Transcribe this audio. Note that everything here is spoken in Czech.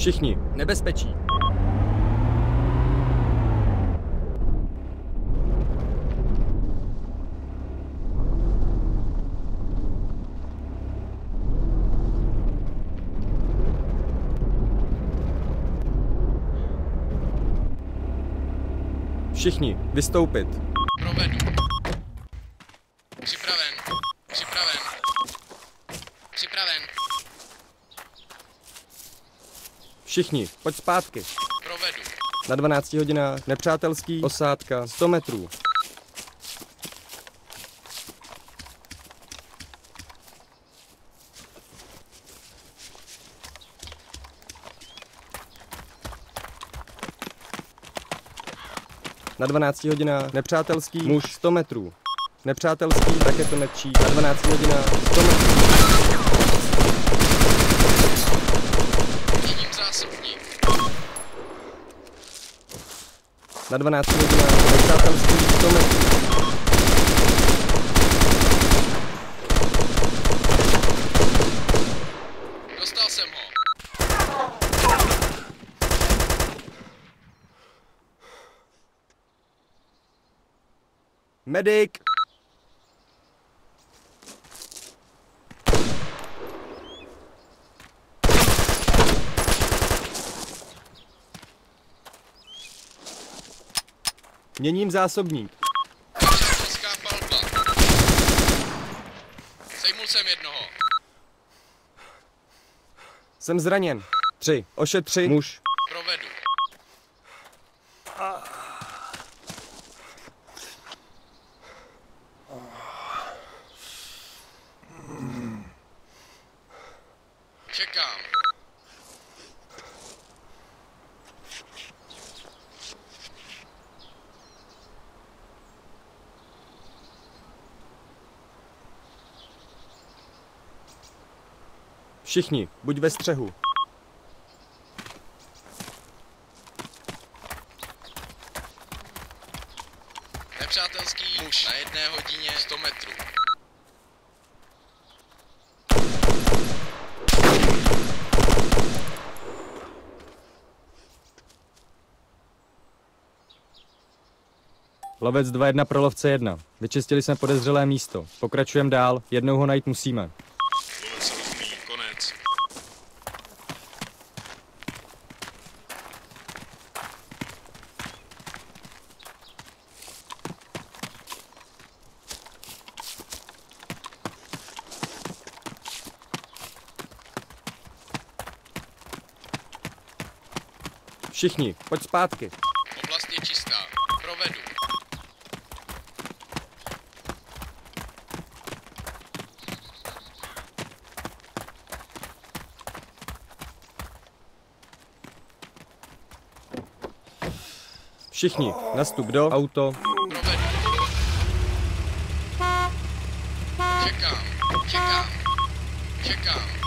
Všichni. Nebezpečí. Všichni. Vystoupit. Provedu. Připraven. Připraven. Připraven. Všichni. Pojď zpátky. Provedu. Na 12 hodinách. Nepřátelský. Osádka. 100 metrů. Na 12 hodinách. Nepřátelský. Muž. 100 metrů. Nepřátelský raketometčí. Na 12 hodinách. 100 metrů. Měním zásobník. Na 12 hodinách. Nepřátelský. 100 metrů. Dostal jsem ho. Medic! Měním zásobník. Palba. Sejmul jsem jednoho. Jsem zraněn. Tři. Ošetři. Muž. Provedu. Čekám. Všichni. Buď ve střehu. Nepřátelský muž na jedné hodině 100 metrů. Lovec 2-1 pro lovce 1. Vyčistili jsme podezřelé místo. Pokračujeme dál. Jednou ho najít musíme. Všichni. Pojď zpátky. Oblast je čistá. Provedu. Všichni. Nastup do auto. Provedu. Čekám. Čekám. Čekám.